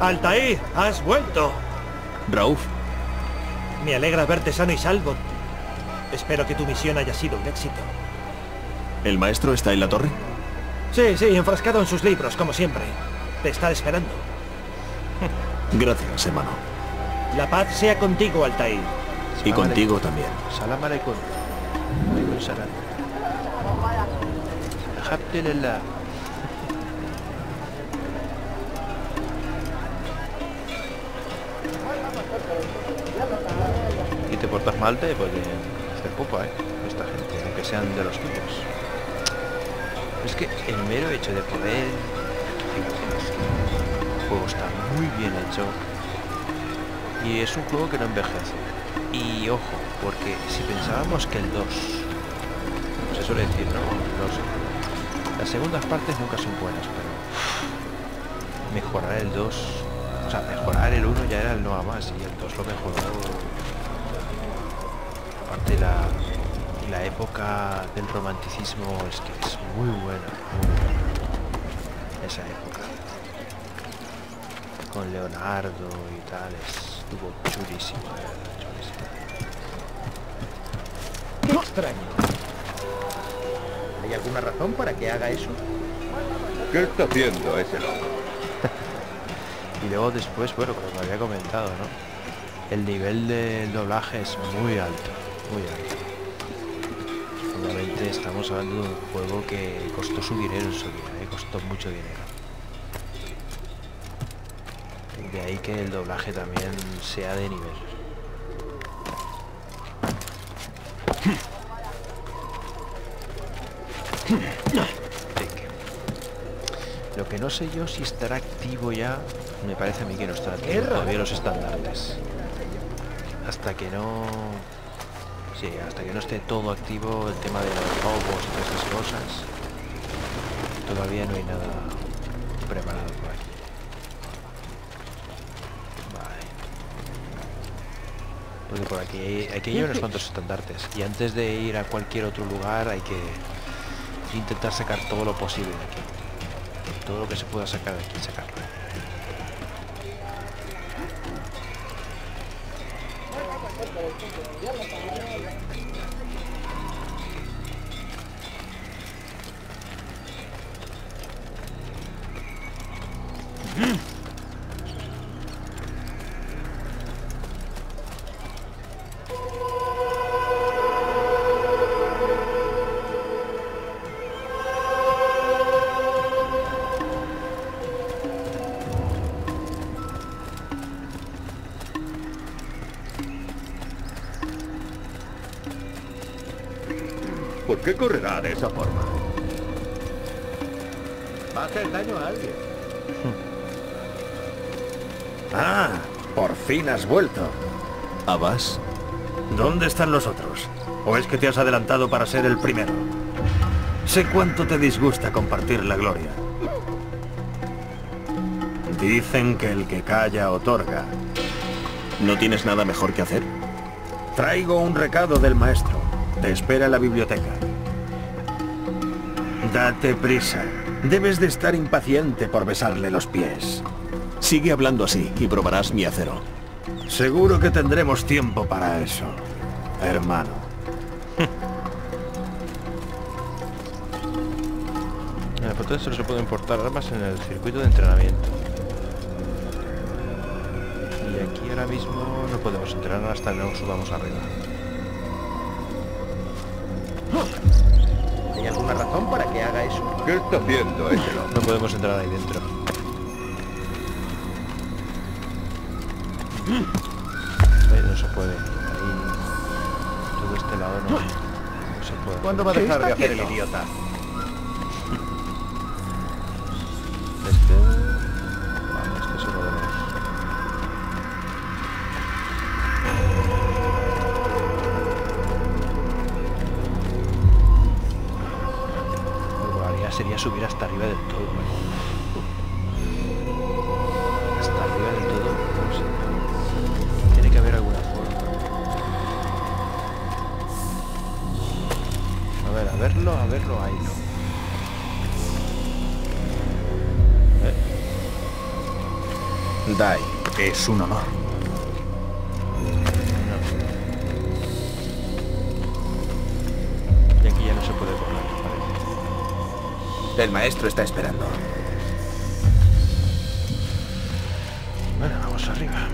Altair, has vuelto. Rauf, Me alegra verte sano y salvo. Espero que tu misión haya sido un éxito. ¿el maestro está en la torre? Sí, sí, enfrascado en sus libros, como siempre. Te está esperando. Gracias, hermano. La paz sea contigo, Altair. Y contigo también. Salam alaikum. Y te portas mal te pueden hacer popa, ¿eh? Esta gente, aunque sean de los tuyos. Es que el mero hecho de poder... El juego está muy bien hecho. Y es un juego que no envejece. Y ojo, porque si pensábamos que el 2, se suele decir, ¿no? Los- las segundas partes nunca son buenas, pero mejorar el 2, o sea, mejorar el 1 ya era el no a más y el 2 lo mejoró. Aparte la, la época del romanticismo es que es muy buena, muy buena. Esa época. Con Leonardo y tal, estuvo chulísimo, chulísimo. Qué extraño. ¿Hay alguna razón para que haga eso? ¿Qué está haciendo ese loco? Y luego después, bueno, como había comentado, ¿no? El nivel del doblaje es muy alto, muy alto. Obviamente estamos hablando de un juego que costó su dinero en su día, ¿eh? costó mucho dinero. De ahí que el doblaje también sea de nivel. Que no sé yo si estará activo ya, me parece a mí que no estará activo todavía los estandartes. Hasta que no... Sí, hasta que no esté todo activo el tema de los robos y todas esas cosas, todavía no hay nada preparado por aquí. Vale. Porque por aquí hay, aquí hay unos cuantos estandartes y antes de ir a cualquier otro lugar hay que intentar sacar todo lo posible de aquí. Todo lo que se pueda sacar de aquí, sacarlo. ¿Por esa forma? Baja el daño a alguien. Ah, por fin has vuelto. Abbas, ¿Dónde están los otros? ¿O es que te has adelantado para ser el primero? Sé cuánto te disgusta compartir la gloria. Dicen que el que calla otorga. ¿no tienes nada mejor que hacer? Traigo un recado del maestro. Te espera en la biblioteca. Date prisa. Debes de estar impaciente por besarle los pies. Sigue hablando así y probarás mi acero. Seguro que tendremos tiempo para eso, hermano. Mira, por todo esto se puede importar armas en el circuito de entrenamiento. Y aquí ahora mismo no podemos entrenar hasta que no subamos arriba. ¿Qué está haciendo ese loco? No podemos entrar ahí dentro. Ahí no se puede. Ahí todo este lado no, no se puede. ¿Cuándo va a ¿Qué dejar de hacer el idiota? Sería subir hasta arriba del todo. Hasta arriba del todo. sé. Tiene que haber alguna forma. A ver, a verlo, a verlo, ahí no. Eh. Dai, es un honor. Maestro está esperando. Bueno, vamos arriba.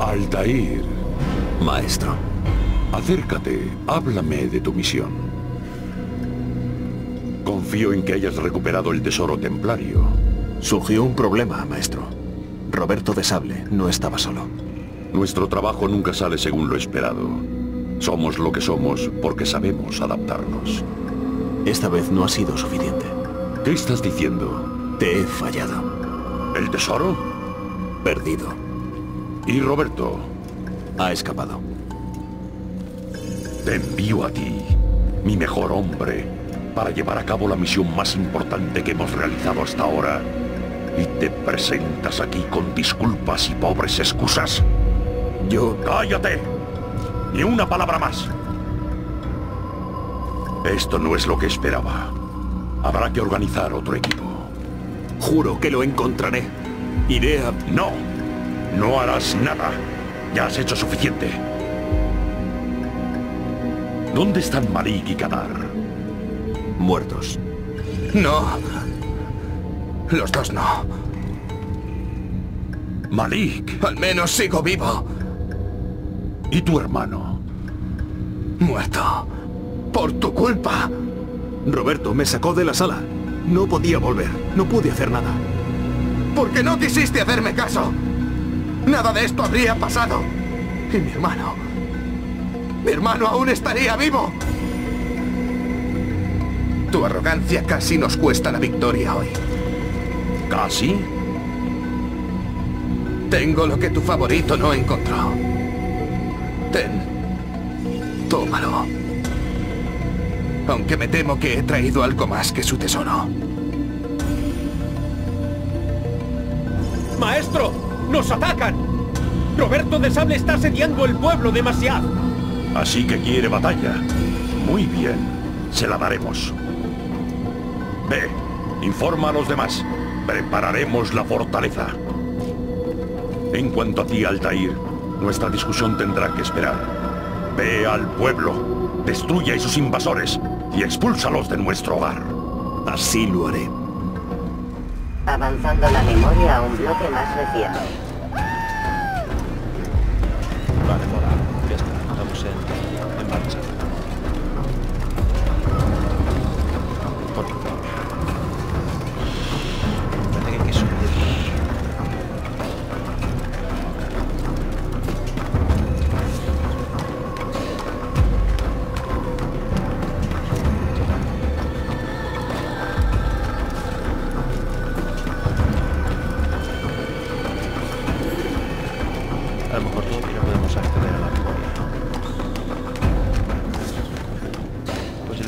Altair, Maestro, acércate, háblame de tu misión. Confío en que hayas recuperado el tesoro templario. surgió un problema, maestro. Roberto de Sable no estaba solo. Nuestro trabajo nunca sale según lo esperado. Somos lo que somos porque sabemos adaptarnos. Esta vez no ha sido suficiente. ¿Qué estás diciendo? Te he fallado. ¿El tesoro? Perdido. ¿Y Roberto? Ha escapado. Te envío a ti, mi mejor hombre, para llevar a cabo la misión más importante que hemos realizado hasta ahora. Y te presentas aquí con disculpas y pobres excusas. Yo... ¡Cállate! Ni una palabra más. Esto no es lo que esperaba. Habrá que organizar otro equipo. Juro que lo encontraré. Iré a... No, no harás nada. Ya has hecho suficiente. ¿Dónde están Malik y Kadar? Muertos. No. Los dos no. Malik Al menos sigo vivo. y tu hermano. Muerto. Por tu culpa. Roberto me sacó de la sala. No podía volver. No pude hacer nada. Porque no quisiste hacerme caso. Nada de esto habría pasado. Y mi hermano... Mi hermano aún estaría vivo. Tu arrogancia casi nos cuesta la victoria hoy. ¿Casi? Tengo lo que tu favorito no encontró. Ten. Tómalo. Aunque me temo que he traído algo más que su tesoro. ¡Maestro! ¡Nos atacan! Roberto de Sable está asediando el pueblo de Masiad. Así que quiere batalla. Muy bien, se la daremos. Ve, informa a los demás. Prepararemos la fortaleza. En cuanto a ti, Altair, nuestra discusión tendrá que esperar. Ve al pueblo, destruye a sus invasores y expúlsalos de nuestro hogar. Así lo haré. Avanzando la memoria a un bloque más reciente.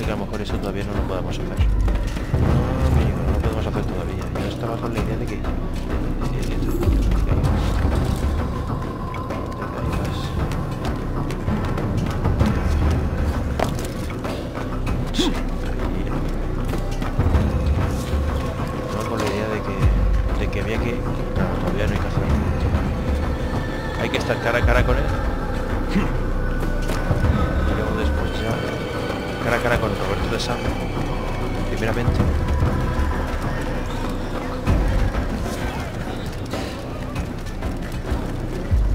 Que a lo mejor eso todavía no lo podamos hacer. No, no lo podemos hacer todavía. Yo estaba con la idea de que... Estaba con la idea de que, de que había que... Todavía no hay que hacer hay que estar cara a cara con él. Cara a cara con Roberto de Sable. Primeramente.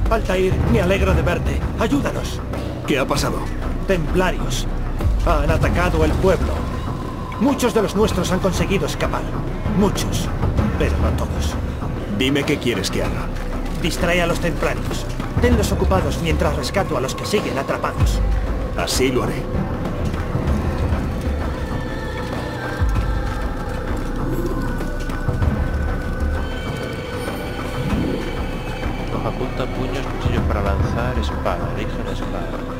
Altair, me alegro de verte. Ayúdanos. ¿Qué ha pasado? Templarios. Han atacado el pueblo. Muchos de los nuestros han conseguido escapar. Muchos. Pero no todos. Dime qué quieres que haga. Distrae a los templarios. Tenlos ocupados mientras rescato a los que siguen atrapados. Así lo haré. Lanzar, espada.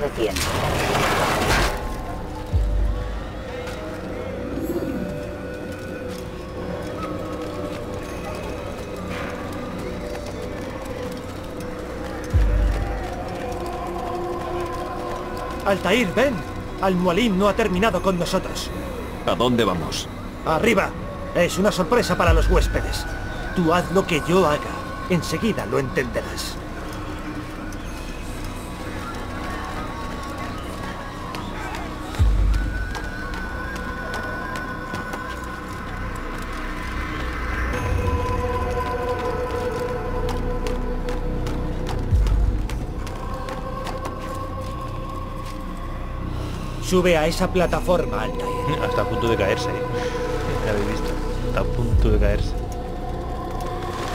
Reciente. Altair, ven. Al-Mualim no ha terminado con nosotros. ¿A dónde vamos? Arriba. Es una sorpresa para los huéspedes. Tú haz lo que yo haga. Enseguida lo entenderás. Sube a esa plataforma, Altair. Hasta a punto de caerse, ¿eh? Ya habéis visto. Está a punto de caerse.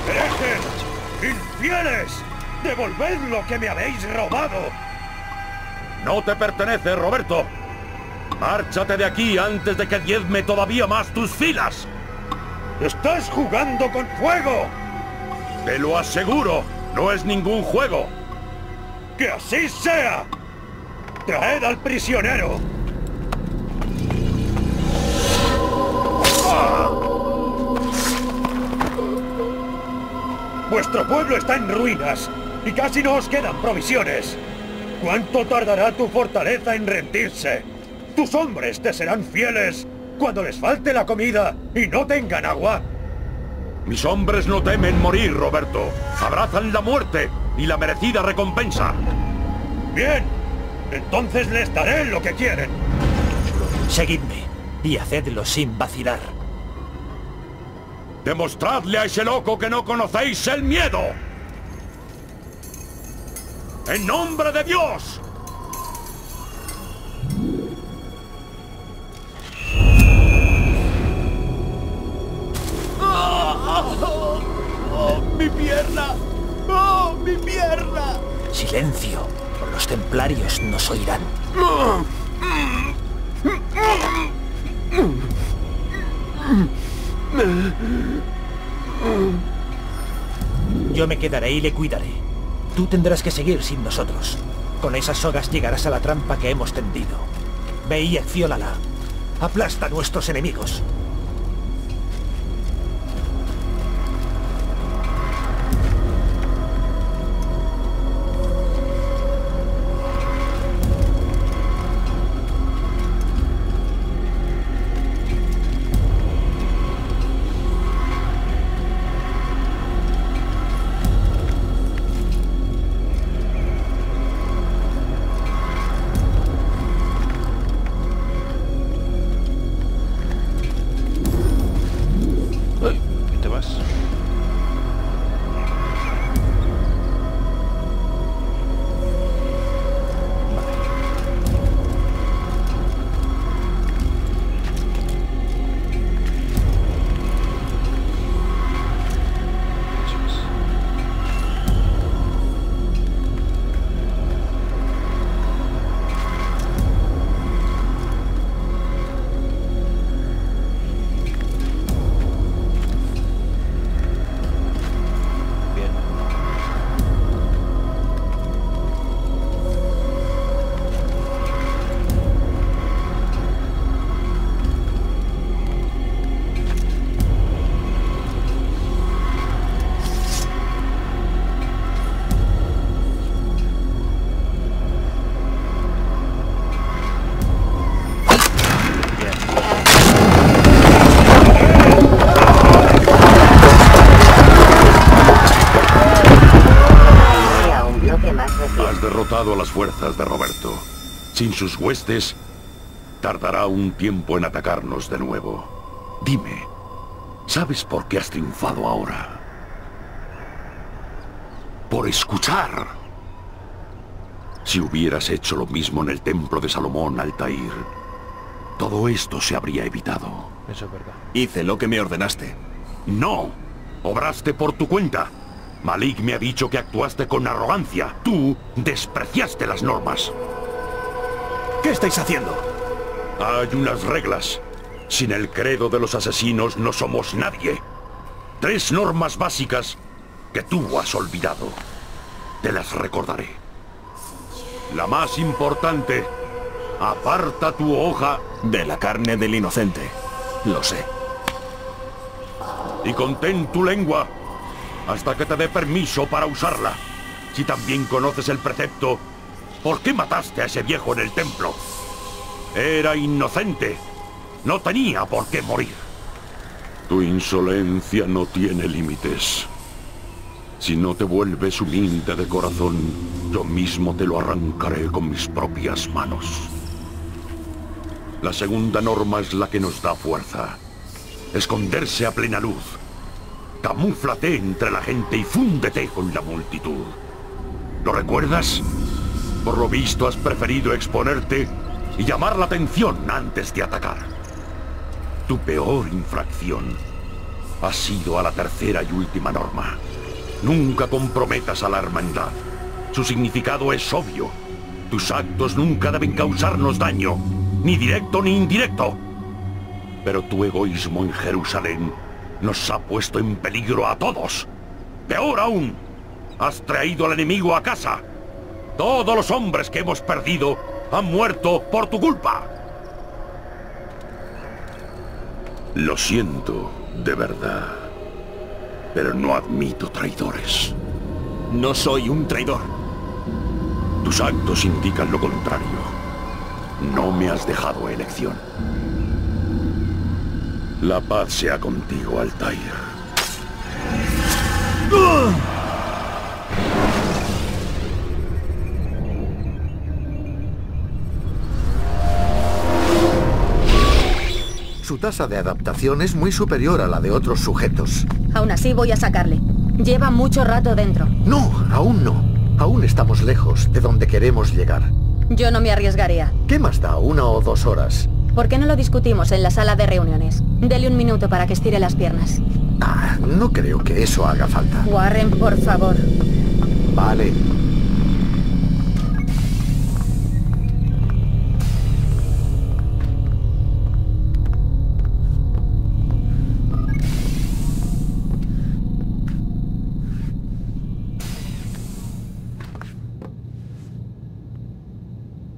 ¡Herejes! ¡Infieles! ¡Devolved lo que me habéis robado! No te pertenece, Roberto. Márchate de aquí antes de que diezme todavía más tus filas. ¡Estás jugando con fuego! Te lo aseguro, no es ningún juego. ¡Que así sea! ¡Traed al prisionero! Vuestro pueblo está en ruinas y casi no os quedan provisiones. ¿Cuánto tardará tu fortaleza en rendirse? Tus hombres te serán fieles cuando les falte la comida y no tengan agua. Mis hombres no temen morir, Roberto. Abrazan la muerte y la merecida recompensa. Bien, entonces les daré lo que quieren. Seguidme y hacedlo sin vacilar. Demostradle a ese loco que no conocéis el miedo. ¡En nombre de Dios! Silencio, o los templarios nos oirán. Yo me quedaré y le cuidaré. Tú tendrás que seguir sin nosotros. Con esas sogas llegarás a la trampa que hemos tendido. Ve y acciónala. Aplasta a nuestros enemigos. Derrotado a las fuerzas de Roberto. Sin sus huestes, tardará un tiempo en atacarnos de nuevo. Dime, ¿sabes por qué has triunfado ahora? Por escuchar. Si hubieras hecho lo mismo en el templo de Salomón, Altair, todo esto se habría evitado. Eso es verdad. Hice lo que me ordenaste. No, obraste por tu cuenta. Malik me ha dicho que actuaste con arrogancia. Tú despreciaste las normas. ¿Qué estáis haciendo? Hay unas reglas. Sin el credo de los asesinos no somos nadie. Tres normas básicas que tú has olvidado. Te las recordaré. La más importante. Aparta tu hoja De la carne del inocente. Lo sé. y contén tu lengua hasta que te dé permiso para usarla. Si también conoces el precepto, ¿por qué mataste a ese viejo en el templo? Era inocente. No tenía por qué morir. Tu insolencia no tiene límites. Si no te vuelves humilde de corazón, yo mismo te lo arrancaré con mis propias manos. La segunda norma es la que nos da fuerza. Esconderse a plena luz. Camúflate entre la gente y fúndete con la multitud. ¿Lo recuerdas? Por lo visto has preferido exponerte y llamar la atención antes de atacar. Tu peor infracción ha sido a la tercera y última norma. Nunca comprometas a la hermandad. Su significado es obvio. Tus actos nunca deben causarnos daño, ni directo ni indirecto. Pero tu egoísmo en Jerusalén nos ha puesto en peligro a todos. Peor aún, has traído al enemigo a casa. Todos los hombres que hemos perdido han muerto por tu culpa. Lo siento, de verdad. Pero no admito traidores. No soy un traidor. Tus actos indican lo contrario. No me has dejado elección. La paz sea contigo, Altair. Su tasa de adaptación es muy superior a la de otros sujetos. Aún así voy a sacarle. Lleva mucho rato dentro. No, aún no. Aún estamos lejos de donde queremos llegar. Yo no me arriesgaría. ¿Qué más da una o dos horas? ¿Por qué no lo discutimos en la sala de reuniones? Dele un minuto para que estire las piernas. Ah, no creo que eso haga falta. Warren, por favor. Vale.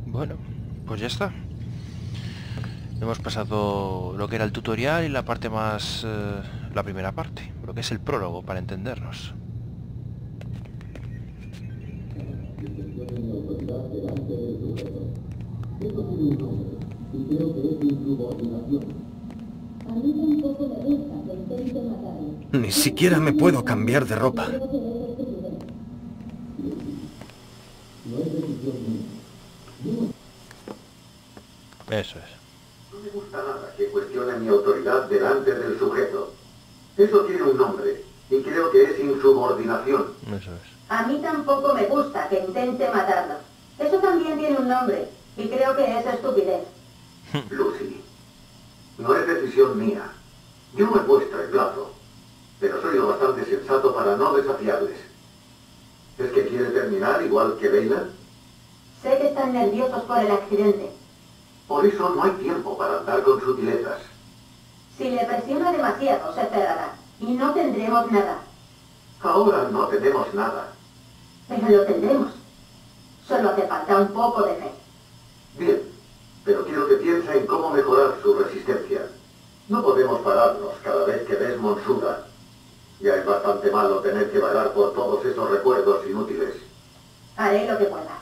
Bueno, pues ya está. Hemos pasado lo que era el tutorial y la parte más... eh, la primera parte, lo que es el prólogo, para entendernos. Ni siquiera me puedo cambiar de ropa. Eso es. No me gusta nada que cuestione mi autoridad delante del sujeto. Eso tiene un nombre, y creo que es insubordinación. Eso es. A mí tampoco me gusta que intente matarnos. Eso también tiene un nombre, y creo que es estupidez. Lucy, no es decisión mía. Yo no he puesto el plazo, pero soy lo bastante sensato para no desafiarles. ¿Es que quiere terminar igual que Leila? Sé que están nerviosos por el accidente. Por eso no hay tiempo para andar con sutilezas. Si le presiona demasiado, se cerrará. Y no tendremos nada. Ahora no tenemos nada. Pero lo tendremos. Solo hace falta un poco de fe. Bien, pero quiero que piense en cómo mejorar su resistencia. No podemos pararnos cada vez que Desmond suda. Ya es bastante malo tener que vagar por todos esos recuerdos inútiles. Haré lo que pueda.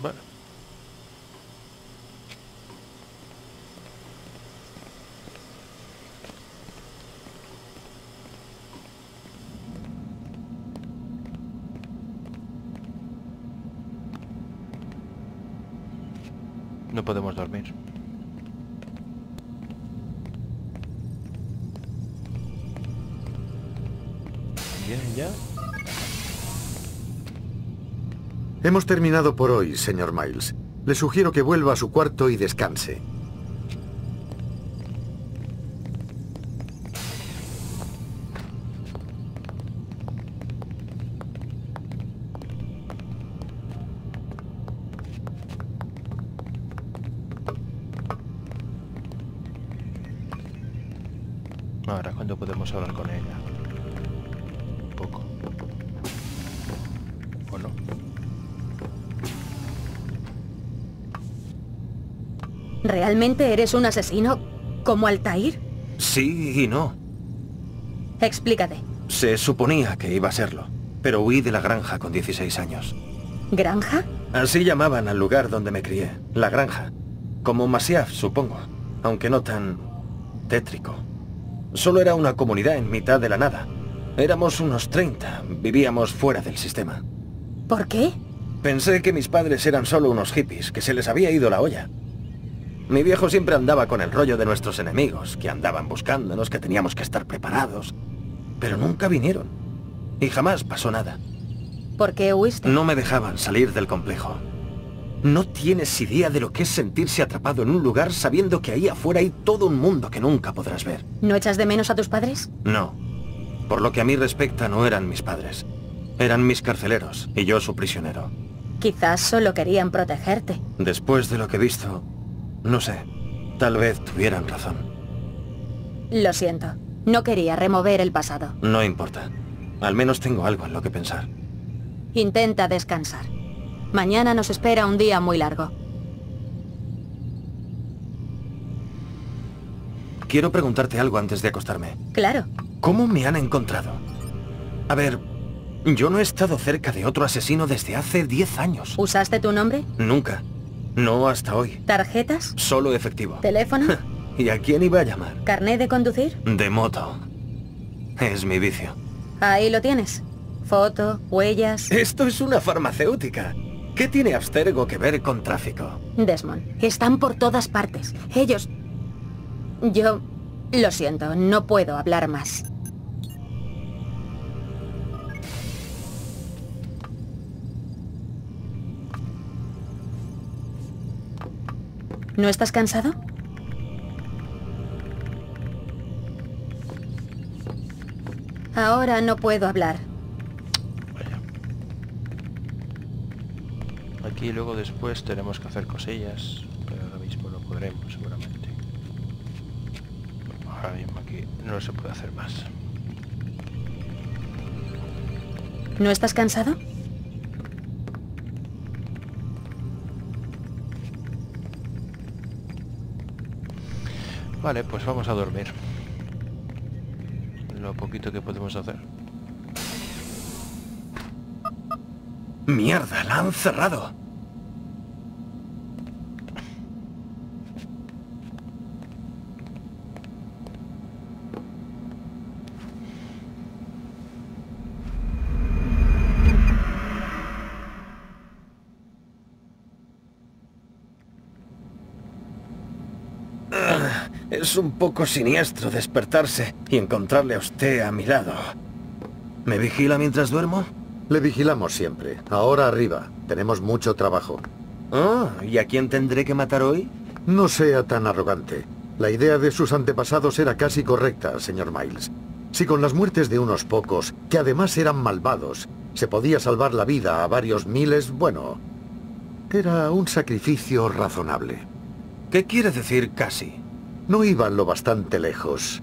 Bueno. No podemos dormir. Bien, ya. Hemos terminado por hoy, señor Miles. Le sugiero que vuelva a su cuarto y descanse. ¿Realmente eres un asesino como Altair? Sí y no. Explícate. Se suponía que iba a serlo, pero huí de la granja con 16 años. ¿Granja? Así llamaban al lugar donde me crié, la granja. Como Masyaf, supongo, aunque no tan tétrico. Solo era una comunidad en mitad de la nada. Éramos unos 30, vivíamos fuera del sistema. ¿Por qué? Pensé que mis padres eran solo unos hippies, que se les había ido la olla. Mi viejo siempre andaba con el rollo de nuestros enemigos, que andaban buscándonos, que teníamos que estar preparados. Pero nunca vinieron. Y jamás pasó nada. ¿Por qué huiste? No me dejaban salir del complejo. No tienes idea de lo que es sentirse atrapado en un lugar sabiendo que ahí afuera hay todo un mundo que nunca podrás ver. ¿No echas de menos a tus padres? No. Por lo que a mí respecta, no eran mis padres. Eran mis carceleros y yo su prisionero. Quizás solo querían protegerte. Después de lo que he visto, no sé. Tal vez tuvieran razón. Lo siento. No quería remover el pasado. No importa. Al menos tengo algo en lo que pensar. Intenta descansar. Mañana nos espera un día muy largo. Quiero preguntarte algo antes de acostarme. Claro. ¿Cómo me han encontrado? A ver, yo no he estado cerca de otro asesino desde hace 10 años. ¿Usaste tu nombre? Nunca. No hasta hoy. ¿Tarjetas? Solo efectivo. ¿Teléfono? ¿Y a quién iba a llamar? ¿Carné de conducir? De moto. Es mi vicio. Ahí lo tienes. Foto, huellas... Esto es una farmacéutica. ¿Qué tiene Abstergo que ver con tráfico? Desmond, están por todas partes. Ellos... Yo... Lo siento, no puedo hablar más. ¿No estás cansado? Ahora no puedo hablar. Vaya. Aquí luego después tenemos que hacer cosillas, pero ahora mismo no podremos seguramente. Ahora mismo aquí no se puede hacer más. ¿No estás cansado? Vale, pues vamos a dormir. Lo poquito que podemos hacer. ¡Mierda! ¡La han cerrado! Ah, Es un poco siniestro despertarse y encontrarle a usted a mi lado. ¿Me vigila mientras duermo? Le vigilamos siempre. Ahora arriba. Tenemos mucho trabajo. Ah, ¿y a quién tendré que matar hoy? No sea tan arrogante. La idea de sus antepasados era casi correcta, señor Miles. Si con las muertes de unos pocos, que además eran malvados, se podía salvar la vida a varios miles, bueno, era un sacrificio razonable. ¿Qué quiere decir casi? No iban lo bastante lejos.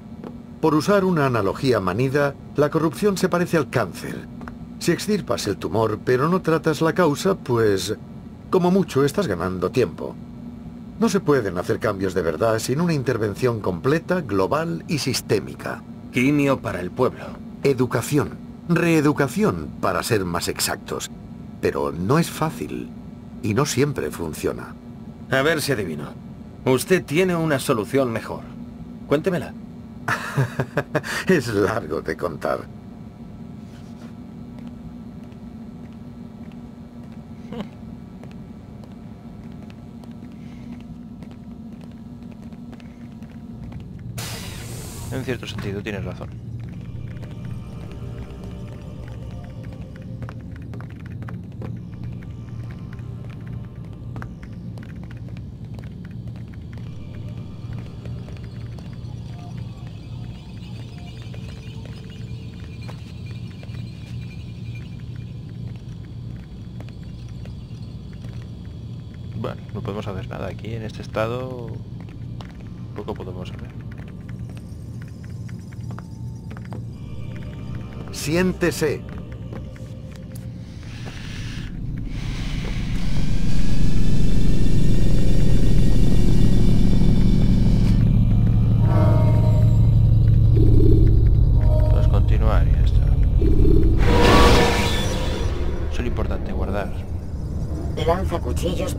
Por usar una analogía manida, la corrupción se parece al cáncer. Si extirpas el tumor pero no tratas la causa, pues... Como mucho estás ganando tiempo. No se pueden hacer cambios de verdad sin una intervención completa, global y sistémica. Quimio para el pueblo. Educación. Reeducación, para ser más exactos. Pero no es fácil. Y no siempre funciona. A ver si adivino. Usted tiene una solución mejor. Cuéntemela. es largo de contar. En cierto sentido, tienes razón. No podemos hacer nada aquí en este estado. Poco podemos hacer. Siéntese.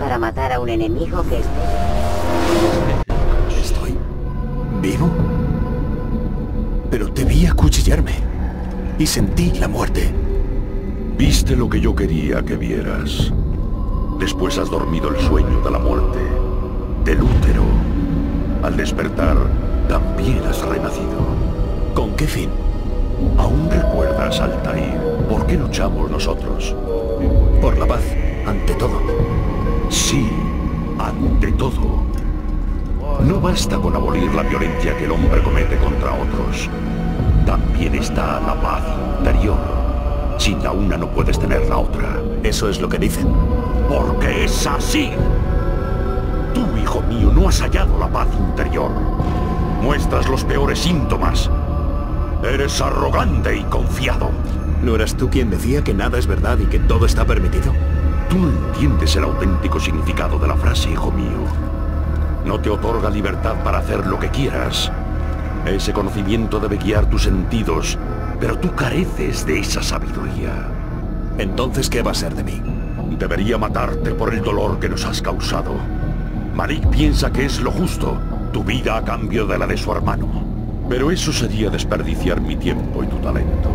Para matar a un enemigo que esté. ¿Estoy vivo? Pero te vi acuchillarme y sentí la muerte. Viste lo que yo quería que vieras. Después has dormido el sueño de la muerte, del útero. Al despertar, también has renacido. ¿Con qué fin? ¿Aún recuerdas, Altair, por qué luchamos nosotros? Por la paz, ante todo. Sí, ante todo. No basta con abolir la violencia que el hombre comete contra otros. También está la paz interior. Sin la una no puedes tener la otra. Eso es lo que dicen. Porque es así. Tú, hijo mío, no has hallado la paz interior. Muestras los peores síntomas. Eres arrogante y confiado. ¿No eras tú quien decía que nada es verdad y que todo está permitido? Tú no entiendes el auténtico significado de la frase, hijo mío. No te otorga libertad para hacer lo que quieras. Ese conocimiento debe guiar tus sentidos, pero tú careces de esa sabiduría. Entonces, ¿qué va a ser de mí? Debería matarte por el dolor que nos has causado. Malik piensa que es lo justo, tu vida a cambio de la de su hermano. Pero eso sería desperdiciar mi tiempo y tu talento.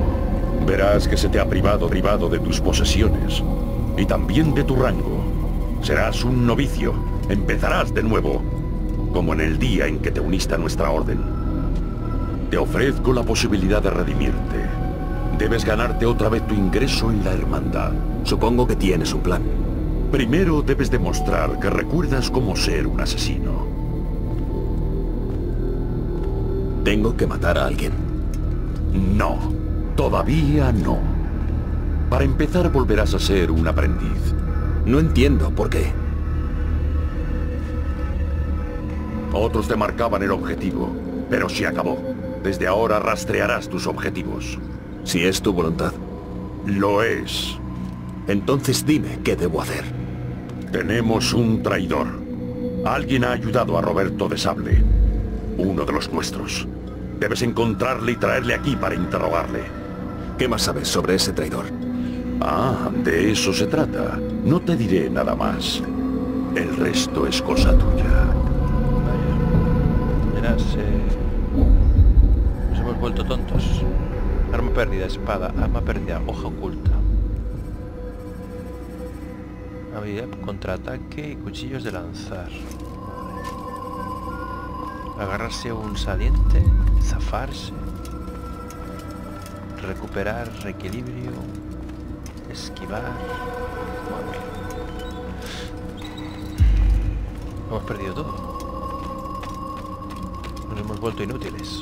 Verás que se te ha privado, privado de tus posesiones y también de tu rango. Serás un novicio, empezarás de nuevo, como en el día en que te uniste a nuestra orden. Te ofrezco la posibilidad de redimirte. Debes ganarte otra vez tu ingreso en la hermandad. Supongo que tienes un plan. Primero debes demostrar que recuerdas cómo ser un asesino. Tengo que matar a alguien. No, todavía no. Para empezar volverás a ser un aprendiz. No entiendo por qué. Otros te marcaban el objetivo, pero se acabó. Desde ahora rastrearás tus objetivos. Si es tu voluntad. Lo es. Entonces dime qué debo hacer. Tenemos un traidor. Alguien ha ayudado a Roberto de Sable. Uno de los nuestros. Debes encontrarle y traerle aquí para interrogarle. ¿Qué más sabes sobre ese traidor? Ah, de eso se trata. No te diré nada más. El resto es cosa tuya. Vaya. Verás, eh... Nos hemos vuelto tontos. Arma perdida, espada, arma perdida, hoja oculta. Habilidad, contraataque y cuchillos de lanzar. Agarrarse a un saliente, zafarse, recuperar equilibrio, esquivar. Hemos perdido todo. Nos hemos vuelto inútiles.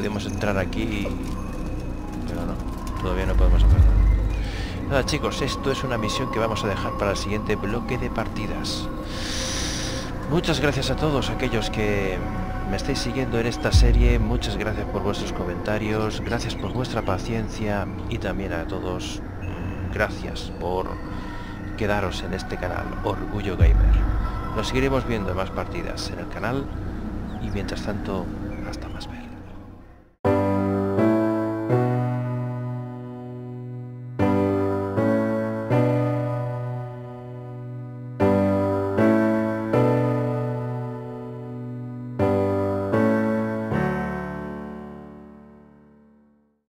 Podemos entrar aquí, pero no, todavía no podemos hacer nada. Nada chicos, esto es una misión que vamos a dejar para el siguiente bloque de partidas. Muchas gracias a todos aquellos que me estáis siguiendo en esta serie, muchas gracias por vuestros comentarios, gracias por vuestra paciencia y también a todos gracias por quedaros en este canal, Orgullo Gamer. Nos seguiremos viendo en más partidas en el canal y mientras tanto.